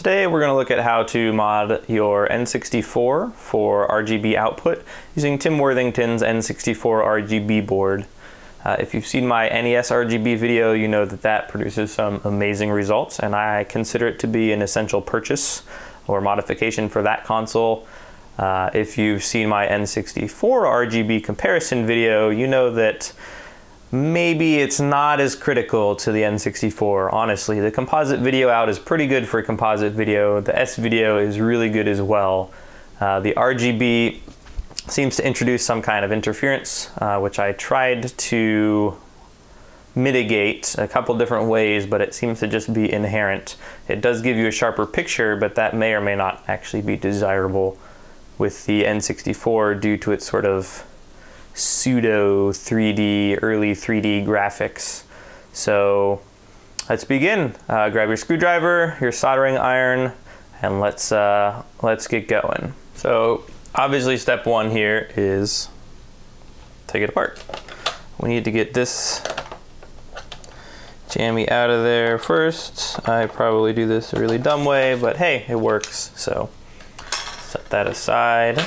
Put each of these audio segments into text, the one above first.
Today we're going to look at how to mod your N64 for RGB output using Tim Worthington's N64 RGB board. Uh, if you've seen my NES RGB video, you know that that produces some amazing results and I consider it to be an essential purchase or modification for that console. Uh, if you've seen my N64 RGB comparison video, you know that maybe it's not as critical to the N64, honestly. The composite video out is pretty good for composite video. The S video is really good as well. Uh, the RGB seems to introduce some kind of interference, uh, which I tried to mitigate a couple different ways, but it seems to just be inherent. It does give you a sharper picture, but that may or may not actually be desirable with the N64 due to its sort of pseudo 3D, early 3D graphics. So let's begin. Uh, grab your screwdriver, your soldering iron, and let's uh, let's get going. So obviously step one here is take it apart. We need to get this jammy out of there first. I probably do this a really dumb way, but hey, it works. So set that aside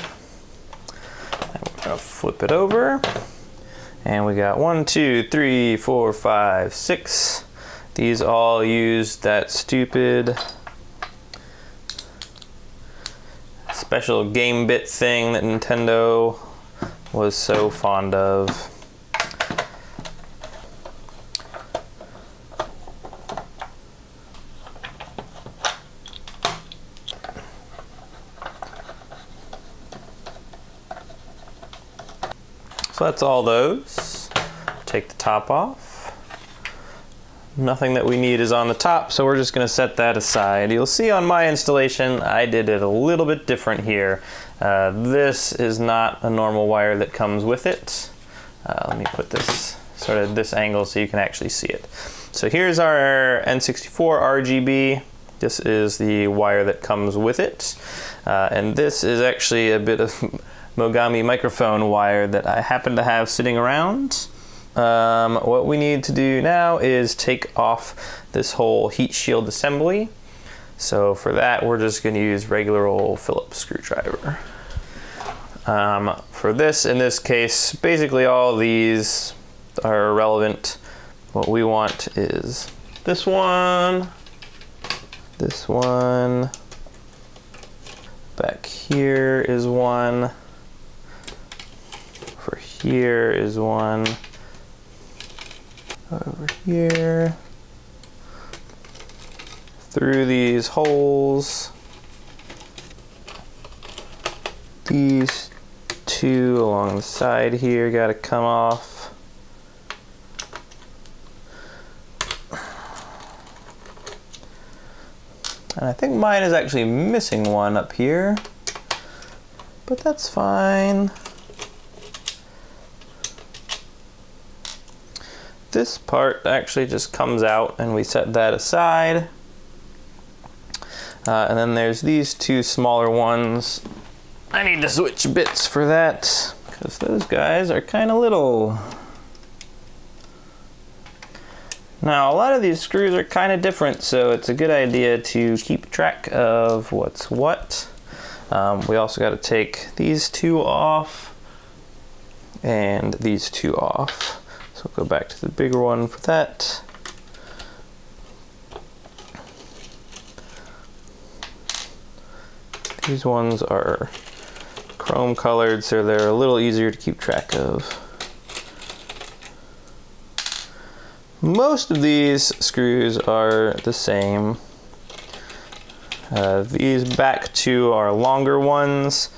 gonna flip it over. And we got one, two, three, four, five, six. These all use that stupid special gamebit thing that Nintendo was so fond of. That's all those. Take the top off. Nothing that we need is on the top, so we're just gonna set that aside. You'll see on my installation, I did it a little bit different here. Uh, this is not a normal wire that comes with it. Uh, let me put this sort of this angle so you can actually see it. So here's our N64 RGB. This is the wire that comes with it. Uh, and this is actually a bit of Mogami microphone wire that I happen to have sitting around. Um, what we need to do now is take off this whole heat shield assembly. So for that, we're just going to use regular old Phillips screwdriver. Um, for this, in this case, basically all these are irrelevant. What we want is this one, this one, back here is one, here is one. Over here. Through these holes. These two along the side here got to come off. And I think mine is actually missing one up here. But that's fine this part actually just comes out and we set that aside. Uh, and then there's these two smaller ones. I need to switch bits for that because those guys are kind of little. Now a lot of these screws are kind of different so it's a good idea to keep track of what's what. Um, we also got to take these two off and these two off. So go back to the bigger one for that. These ones are chrome colored, so they're a little easier to keep track of. Most of these screws are the same. Uh, these back two are longer ones.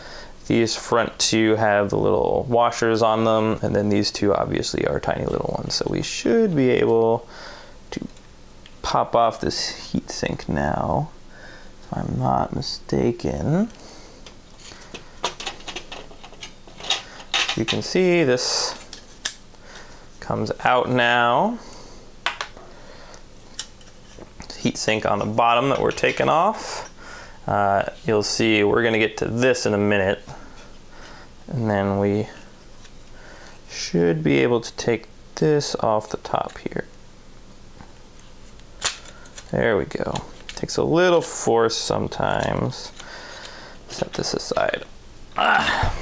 These front two have the little washers on them, and then these two obviously are tiny little ones. So we should be able to pop off this heatsink now, if I'm not mistaken. You can see this comes out now. Heatsink on the bottom that we're taking off. Uh, you'll see we're going to get to this in a minute and then we should be able to take this off the top here there we go Takes a little force sometimes. Set this aside. Ah.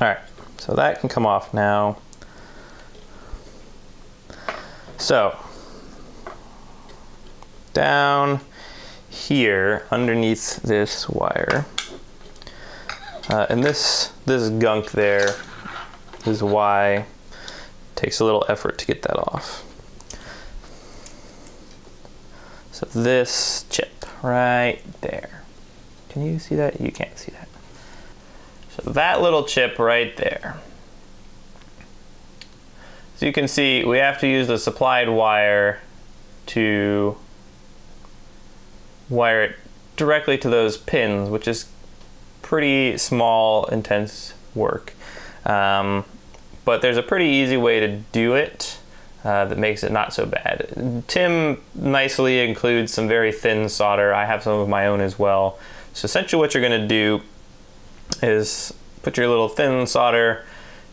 All right, so that can come off now. So, down here underneath this wire, uh, and this this gunk there is why it takes a little effort to get that off. So this chip right there. Can you see that? You can't see that. So that little chip right there. So you can see we have to use the supplied wire to wire it directly to those pins, which is pretty small, intense work. Um, but there's a pretty easy way to do it uh, that makes it not so bad. Tim nicely includes some very thin solder. I have some of my own as well. So essentially what you're going to do is put your little thin solder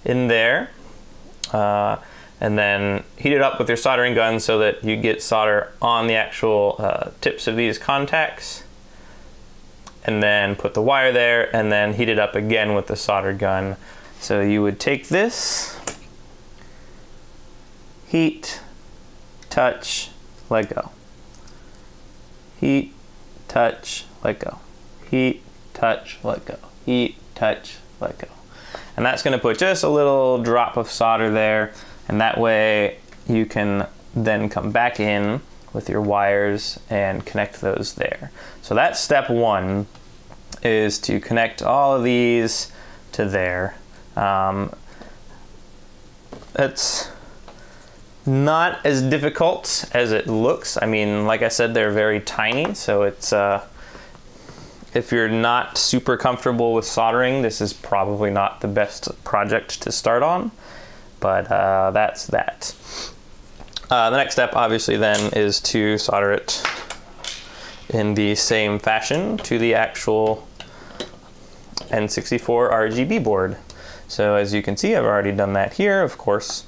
in there uh, and then heat it up with your soldering gun so that you get solder on the actual uh, tips of these contacts and then put the wire there and then heat it up again with the solder gun. So you would take this, heat, touch, let go. Heat, touch, let go. Heat, touch, let go. Heat, touch, let go. And that's gonna put just a little drop of solder there and that way you can then come back in with your wires and connect those there. So that's step one is to connect all of these to there. Um, it's not as difficult as it looks. I mean, like I said, they're very tiny, so it's uh, if you're not super comfortable with soldering, this is probably not the best project to start on but uh, that's that. Uh, the next step, obviously, then is to solder it in the same fashion to the actual N64 RGB board. So as you can see, I've already done that here, of course.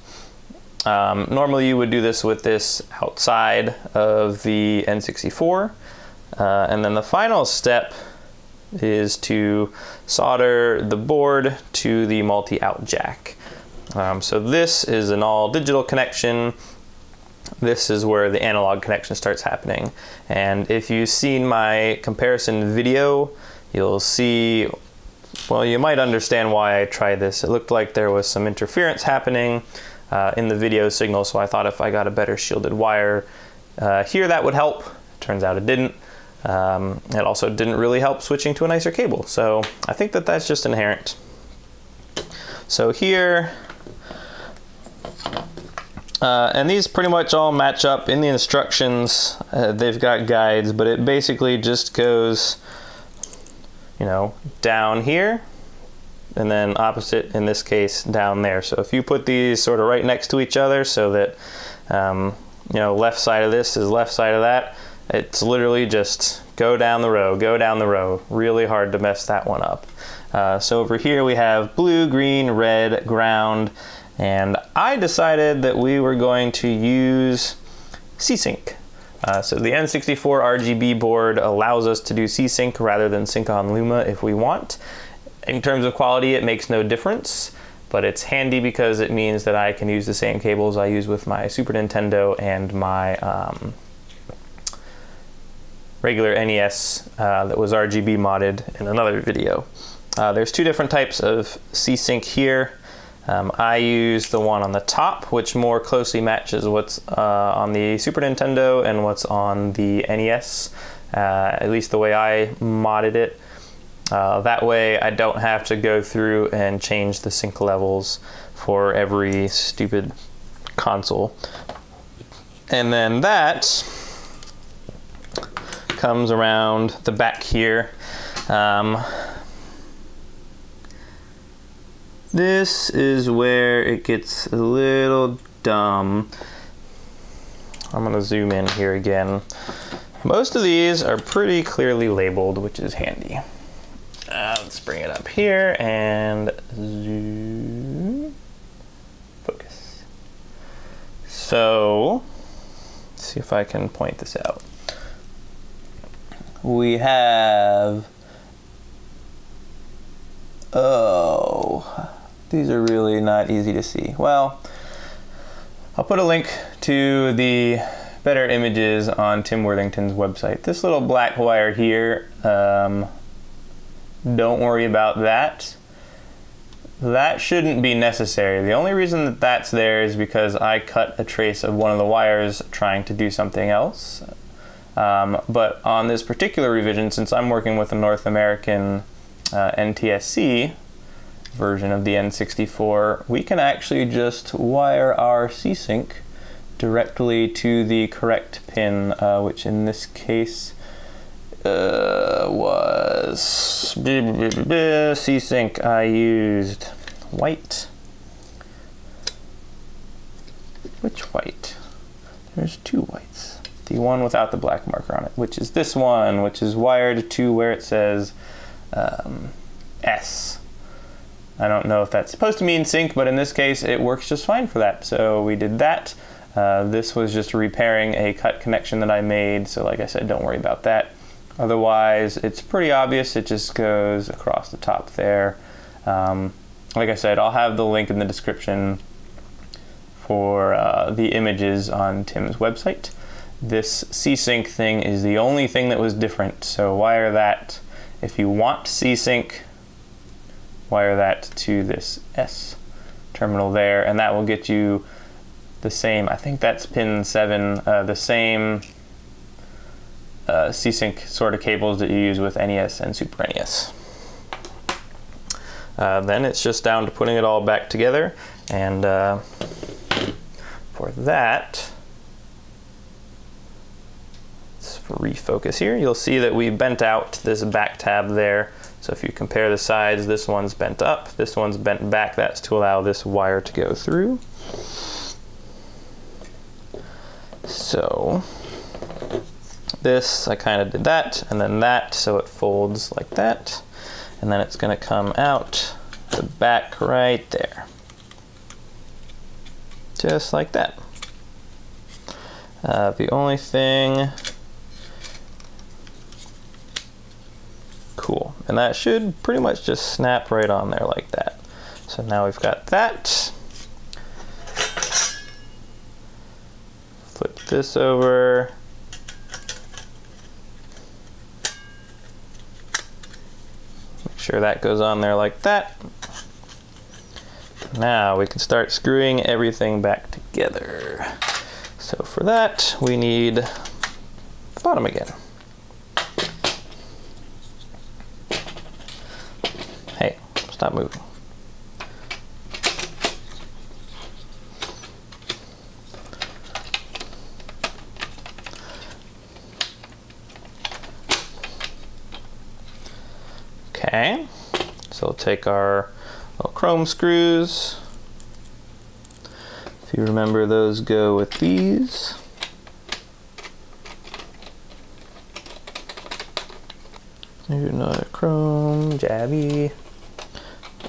Um, normally you would do this with this outside of the N64. Uh, and then the final step is to solder the board to the multi-out jack. Um, so this is an all digital connection. This is where the analog connection starts happening. And if you've seen my comparison video, you'll see, well, you might understand why I tried this. It looked like there was some interference happening uh, in the video signal, so I thought if I got a better shielded wire uh, here, that would help. Turns out it didn't. Um, it also didn't really help switching to a nicer cable. So I think that that's just inherent. So here, uh, and these pretty much all match up in the instructions. Uh, they've got guides, but it basically just goes, you know, down here, and then opposite, in this case, down there. So if you put these sort of right next to each other so that, um, you know, left side of this is left side of that, it's literally just go down the row, go down the row. Really hard to mess that one up. Uh, so over here we have blue, green, red, ground, and I decided that we were going to use C-Sync. Uh, so the N64 RGB board allows us to do C-Sync rather than sync on Luma if we want. In terms of quality, it makes no difference, but it's handy because it means that I can use the same cables I use with my Super Nintendo and my um, regular NES uh, that was RGB modded in another video. Uh, there's two different types of C-Sync here. Um, I use the one on the top, which more closely matches what's uh, on the Super Nintendo and what's on the NES, uh, at least the way I modded it. Uh, that way I don't have to go through and change the sync levels for every stupid console. And then that comes around the back here. Um, this is where it gets a little dumb. I'm gonna zoom in here again. Most of these are pretty clearly labeled, which is handy. Uh, let's bring it up here and zoom. Focus. So, see if I can point this out. we have. Oh, these are really not easy to see. Well, I'll put a link to the better images on Tim Worthington's website. This little black wire here, um, don't worry about that. That shouldn't be necessary. The only reason that that's there is because I cut a trace of one of the wires trying to do something else. Um, but on this particular revision, since I'm working with a North American uh, NTSC version of the N64, we can actually just wire our C-Sync directly to the correct pin, uh, which in this case uh, was C-Sync. I used white. Which white? There's two whites. The one without the black marker on it, which is this one, which is wired to where it says um, S. I don't know if that's supposed to mean sync, but in this case it works just fine for that. So we did that. Uh, this was just repairing a cut connection that I made, so like I said, don't worry about that. Otherwise, it's pretty obvious. It just goes across the top there. Um, like I said, I'll have the link in the description for uh, the images on Tim's website. This C-Sync thing is the only thing that was different, so wire that. If you want C-Sync, wire that to this S terminal there, and that will get you the same, I think that's pin 7, uh, the same uh, C-Sync sort of cables that you use with NES and Super NES. Uh, then it's just down to putting it all back together, and uh, for that, let's refocus here. You'll see that we bent out this back tab there. So if you compare the sides, this one's bent up, this one's bent back. That's to allow this wire to go through. So this, I kind of did that, and then that, so it folds like that. And then it's gonna come out the back right there. Just like that. Uh, the only thing, And that should pretty much just snap right on there like that. So now we've got that. Flip this over. Make sure that goes on there like that. Now we can start screwing everything back together. So for that, we need the bottom again. Hey, stop moving. Okay, so we'll take our little chrome screws. If you remember, those go with these. Here's another chrome, jabby,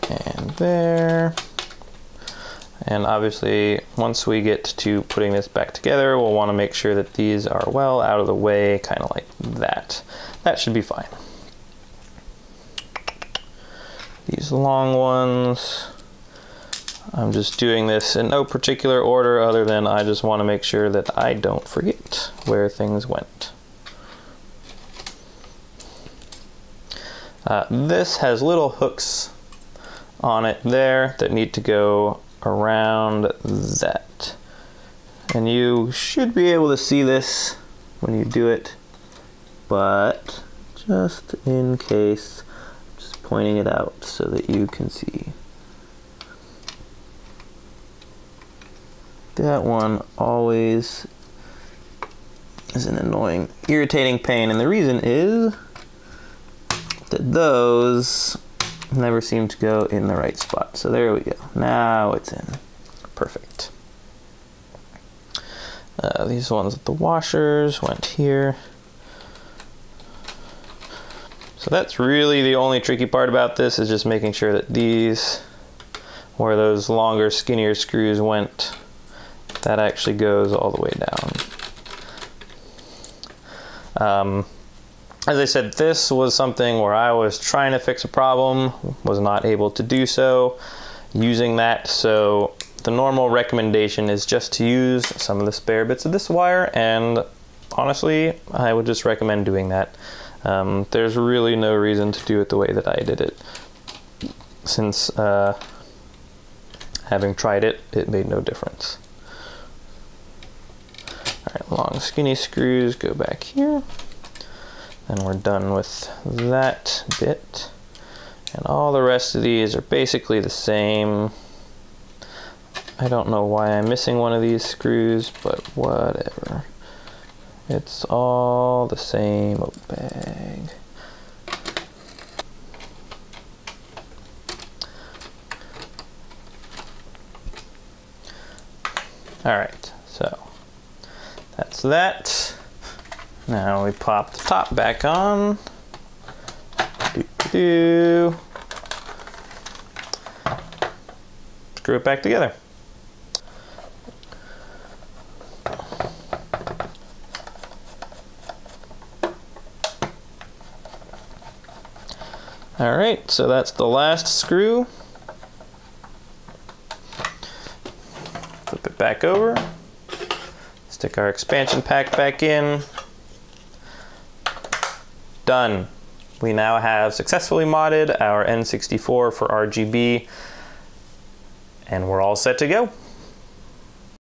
and there. And obviously, once we get to putting this back together, we'll want to make sure that these are well out of the way, kind of like that. That should be fine. These long ones, I'm just doing this in no particular order other than I just want to make sure that I don't forget where things went. Uh, this has little hooks on it there that need to go around that. And you should be able to see this when you do it, but just in case, just pointing it out so that you can see. That one always is an annoying, irritating pain, and the reason is that those never seem to go in the right spot. So there we go. Now it's in. Perfect. Uh, these ones with the washers went here. So that's really the only tricky part about this is just making sure that these, where those longer, skinnier screws went, that actually goes all the way down. Um, as I said, this was something where I was trying to fix a problem, was not able to do so using that. So the normal recommendation is just to use some of the spare bits of this wire and honestly, I would just recommend doing that. Um, there's really no reason to do it the way that I did it since uh, having tried it, it made no difference. All right, long skinny screws go back here. And we're done with that bit. And all the rest of these are basically the same. I don't know why I'm missing one of these screws, but whatever. It's all the same bag. All right, so that's that. Now we pop the top back on. Screw it back together. All right, so that's the last screw. Flip it back over. Stick our expansion pack back in. Done. We now have successfully modded our N64 for RGB and we're all set to go.